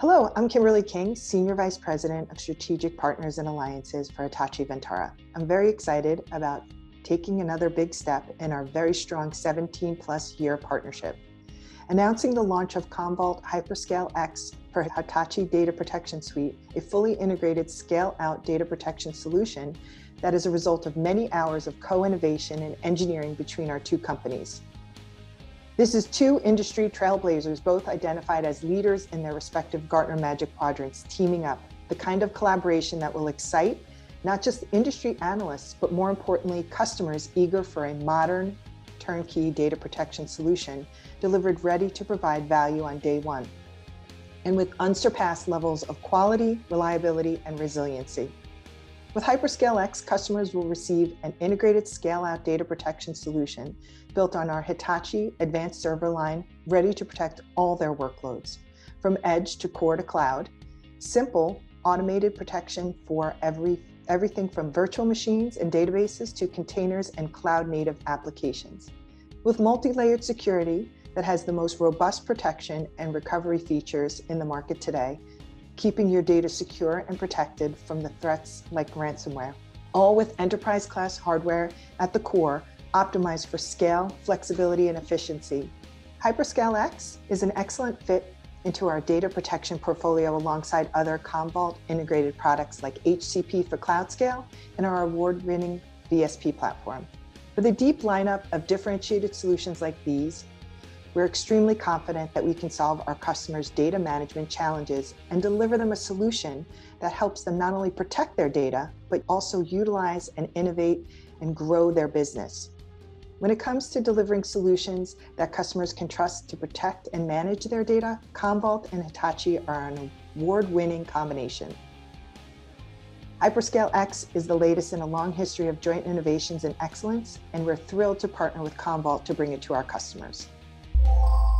Hello, I'm Kimberly King, Senior Vice President of Strategic Partners and Alliances for Hitachi Vantara. I'm very excited about taking another big step in our very strong 17 plus year partnership. Announcing the launch of Commvault Hyperscale X for Hitachi Data Protection Suite, a fully integrated scale out data protection solution that is a result of many hours of co innovation and engineering between our two companies. This is two industry trailblazers, both identified as leaders in their respective Gartner Magic Quadrants, teaming up, the kind of collaboration that will excite not just industry analysts, but more importantly, customers eager for a modern, turnkey data protection solution delivered ready to provide value on day one, and with unsurpassed levels of quality, reliability, and resiliency. With Hyperscale X, customers will receive an integrated scale out data protection solution built on our Hitachi advanced server line, ready to protect all their workloads, from edge to core to cloud. Simple, automated protection for every, everything from virtual machines and databases to containers and cloud native applications. With multi layered security that has the most robust protection and recovery features in the market today, keeping your data secure and protected from the threats like ransomware. All with enterprise class hardware at the core, optimized for scale, flexibility, and efficiency. Hyperscale X is an excellent fit into our data protection portfolio alongside other Commvault integrated products like HCP for cloud scale and our award winning VSP platform. With a deep lineup of differentiated solutions like these, we're extremely confident that we can solve our customers' data management challenges and deliver them a solution that helps them not only protect their data, but also utilize and innovate and grow their business. When it comes to delivering solutions that customers can trust to protect and manage their data, Commvault and Hitachi are an award winning combination. Hyperscale X is the latest in a long history of joint innovations and excellence, and we're thrilled to partner with Commvault to bring it to our customers. Música